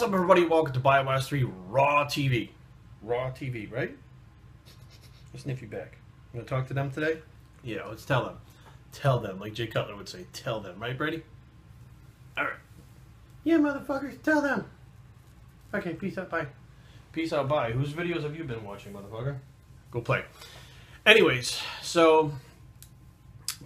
What's up, everybody? Welcome to BioWest 3 Raw TV. Raw TV, right? Let's sniff you back. You want to talk to them today? Yeah, let's tell them. Tell them, like Jay Cutler would say. Tell them, right, Brady? All right. Yeah, motherfuckers, tell them. Okay, peace out, bye. Peace out, bye. Whose videos have you been watching, motherfucker? Go play. Anyways, so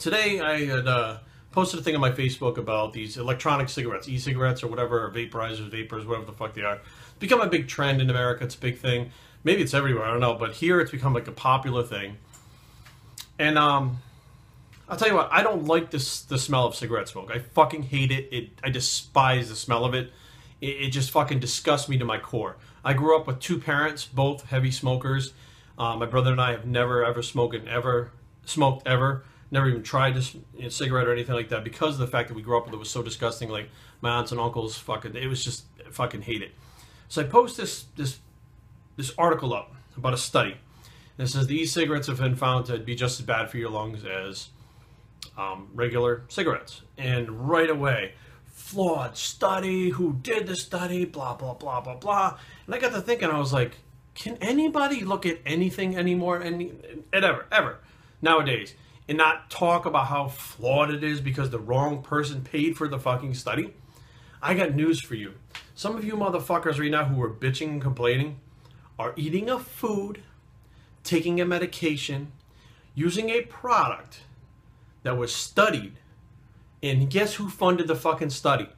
today I had uh, posted a thing on my Facebook about these electronic cigarettes, e-cigarettes or whatever, or vaporizers, vapors, whatever the fuck they are. It's become a big trend in America. It's a big thing. Maybe it's everywhere. I don't know, but here it's become like a popular thing. And um, I'll tell you what, I don't like this the smell of cigarette smoke. I fucking hate it. It I despise the smell of it. It, it just fucking disgusts me to my core. I grew up with two parents, both heavy smokers. Uh, my brother and I have never ever smoked ever smoked ever. Never even tried a you know, cigarette or anything like that because of the fact that we grew up with it was so disgusting. Like my aunts and uncles, fucking, it was just fucking hate it. So I post this this this article up about a study. It says the e-cigarettes have been found to be just as bad for your lungs as um, regular cigarettes. And right away, flawed study, who did the study, blah, blah, blah, blah, blah. And I got to thinking, I was like, can anybody look at anything anymore, any, ever, ever, nowadays, and not talk about how flawed it is because the wrong person paid for the fucking study? I got news for you. Some of you motherfuckers right now who are bitching and complaining are eating a food, taking a medication, using a product that was studied. And guess who funded the fucking study?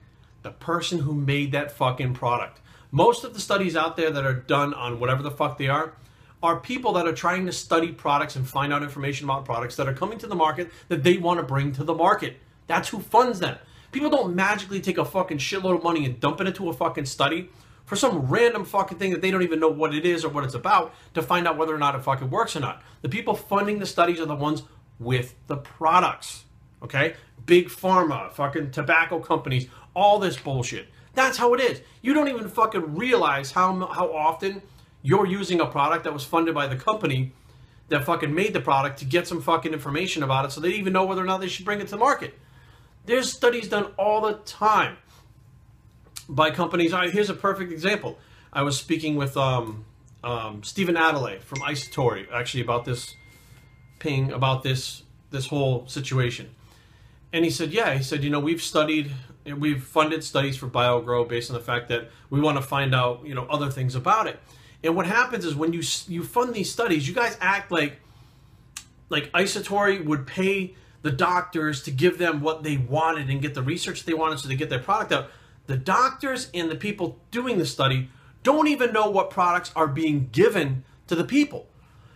The person who made that fucking product. Most of the studies out there that are done on whatever the fuck they are are people that are trying to study products and find out information about products that are coming to the market that they want to bring to the market. That's who funds them. People don't magically take a fucking shitload of money and dump it into a fucking study for some random fucking thing that they don't even know what it is or what it's about to find out whether or not it fucking works or not. The people funding the studies are the ones with the products. Okay? Big pharma, fucking tobacco companies, all this bullshit. That's how it is. You don't even fucking realize how how often you're using a product that was funded by the company that fucking made the product to get some fucking information about it so they even know whether or not they should bring it to the market. There's studies done all the time by companies. Right, here's a perfect example. I was speaking with um, um, Stephen Adele from Isatori actually about this ping about this this whole situation, and he said, "Yeah," he said, "You know, we've studied, we've funded studies for Bio-Gro based on the fact that we want to find out, you know, other things about it." And what happens is when you you fund these studies, you guys act like like Isatori would pay the doctors to give them what they wanted and get the research they wanted so they get their product out. The doctors and the people doing the study don't even know what products are being given to the people.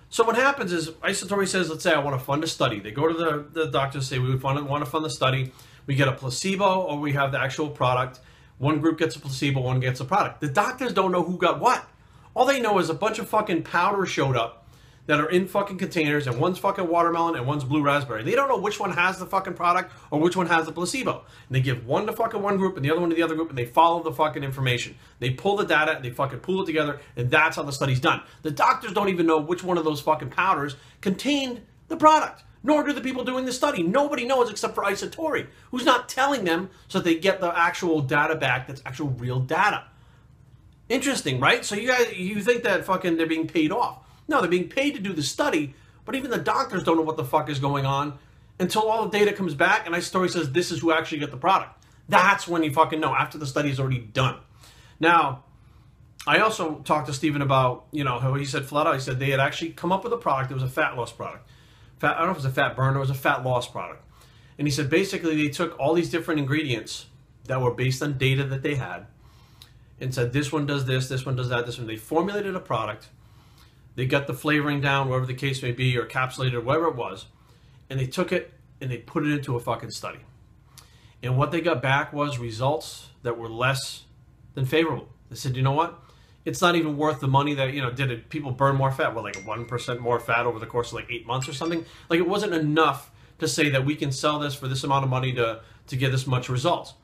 So what happens is Isatori says, let's say I want to fund a study. They go to the, the doctor say, we fund, want to fund the study. We get a placebo or we have the actual product. One group gets a placebo, one gets a product. The doctors don't know who got what. All they know is a bunch of fucking powder showed up that are in fucking containers and one's fucking watermelon and one's blue raspberry. They don't know which one has the fucking product or which one has the placebo. And they give one to fucking one group and the other one to the other group and they follow the fucking information. They pull the data and they fucking pull it together and that's how the study's done. The doctors don't even know which one of those fucking powders contained the product. Nor do the people doing the study. Nobody knows except for Isatori, who's not telling them so they get the actual data back that's actual real data. Interesting, right? So you guys, you think that fucking they're being paid off. No, they're being paid to do the study, but even the doctors don't know what the fuck is going on until all the data comes back and Isatori says this is who actually got the product. That's when you fucking know after the study is already done. Now, I also talked to Stephen about, you know, how he said flat out, he said they had actually come up with a product. It was a fat loss product. Fat, I don't know if it was a fat burner, it was a fat loss product. And he said basically they took all these different ingredients that were based on data that they had and said this one does this, this one does that, this one. They formulated a product they got the flavoring down, whatever the case may be, or capsulated, or whatever it was, and they took it and they put it into a fucking study. And what they got back was results that were less than favorable. They said, you know what? It's not even worth the money that, you know, did it, people burn more fat? Well, like 1% more fat over the course of like eight months or something. Like it wasn't enough to say that we can sell this for this amount of money to, to get this much results.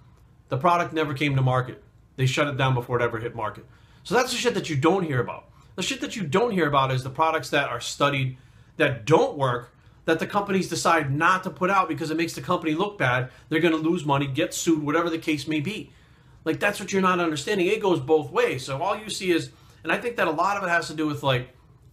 The product never came to market. They shut it down before it ever hit market. So that's the shit that you don't hear about. The shit that you don't hear about is the products that are studied that don't work that the companies decide not to put out because it makes the company look bad. They're going to lose money, get sued, whatever the case may be. Like that's what you're not understanding. It goes both ways. So all you see is, and I think that a lot of it has to do with like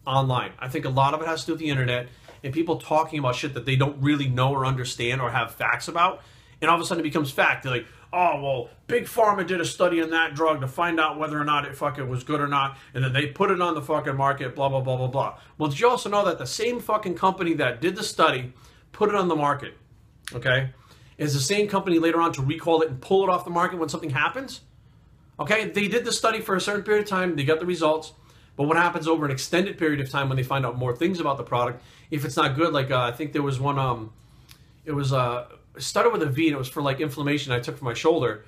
online. I think a lot of it has to do with the internet and people talking about shit that they don't really know or understand or have facts about. And all of a sudden it becomes fact. They're like, oh, well, Big Pharma did a study on that drug to find out whether or not it fucking was good or not. And then they put it on the fucking market, blah, blah, blah, blah, blah. Well, did you also know that the same fucking company that did the study put it on the market, okay, is the same company later on to recall it and pull it off the market when something happens? Okay, they did the study for a certain period of time, they got the results. But what happens over an extended period of time when they find out more things about the product, if it's not good, like uh, I think there was one, um, it was uh, started with a V and it was for like inflammation I took for my shoulder.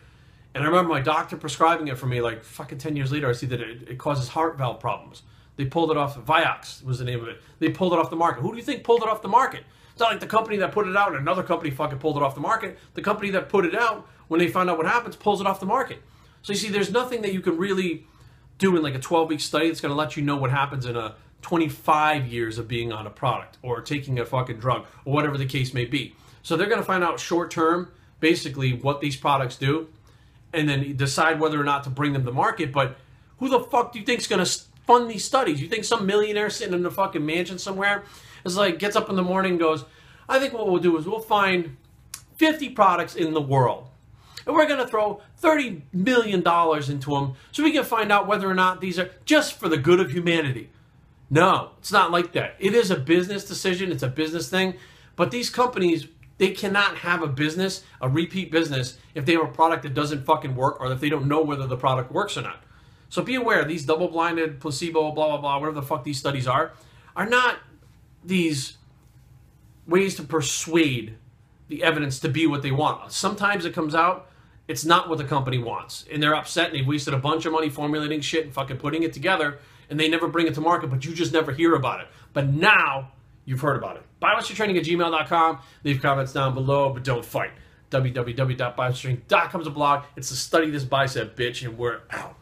And I remember my doctor prescribing it for me like fucking 10 years later. I see that it, it causes heart valve problems. They pulled it off, Vioxx was the name of it. They pulled it off the market. Who do you think pulled it off the market? It's not like the company that put it out and another company fucking pulled it off the market. The company that put it out, when they find out what happens, pulls it off the market. So you see, there's nothing that you can really do in like a 12 week study that's going to let you know what happens in a 25 years of being on a product or taking a fucking drug or whatever the case may be. So they're going to find out short term, basically, what these products do and then decide whether or not to bring them to market. But who the fuck do you think is going to fund these studies? You think some millionaire sitting in a fucking mansion somewhere is like, gets up in the morning and goes, I think what we'll do is we'll find 50 products in the world and we're going to throw $30 million into them so we can find out whether or not these are just for the good of humanity. No, it's not like that. It is a business decision, it's a business thing, but these companies, they cannot have a business, a repeat business, if they have a product that doesn't fucking work or if they don't know whether the product works or not. So be aware, these double blinded, placebo, blah, blah, blah, whatever the fuck these studies are, are not these ways to persuade the evidence to be what they want. Sometimes it comes out it's not what the company wants. And they're upset and they've wasted a bunch of money formulating shit and fucking putting it together and they never bring it to market, but you just never hear about it. But now you've heard about it. BioStraining at gmail.com. Leave comments down below, but don't fight. www.biostraining.com is a blog. It's to study this bicep, bitch, and we're out.